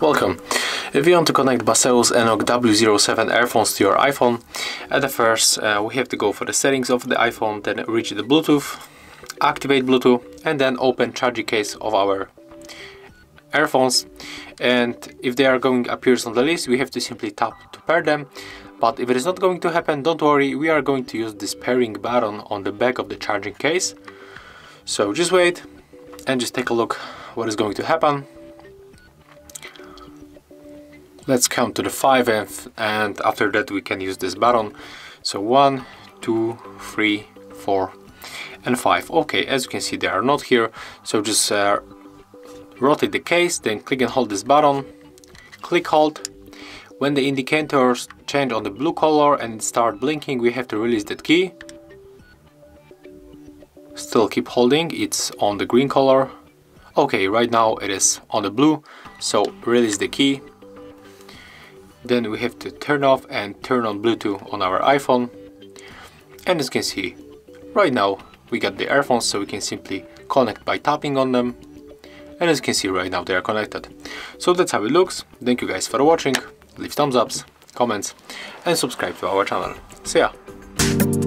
Welcome. If you want to connect Baseus Encok W07 earphones to your iPhone, at the first uh, we have to go for the settings of the iPhone, then reach the Bluetooth, activate Bluetooth, and then open charging case of our earphones. And if they are going appears on the list, we have to simply tap to pair them. But if it is not going to happen, don't worry, we are going to use this pairing button on the back of the charging case. So just wait and just take a look what is going to happen. Let's count to the 5 and, and after that we can use this button. So 1, 2, 3, 4 and 5. Okay, as you can see they are not here. So just uh, rotate the case, then click and hold this button. Click hold. When the indicators change on the blue color and start blinking, we have to release that key. Still keep holding, it's on the green color. Okay, right now it is on the blue, so release the key then we have to turn off and turn on Bluetooth on our iPhone. And as you can see, right now we got the earphones so we can simply connect by tapping on them. And as you can see right now they are connected. So that's how it looks. Thank you guys for watching leave thumbs ups, comments and subscribe to our channel. See ya!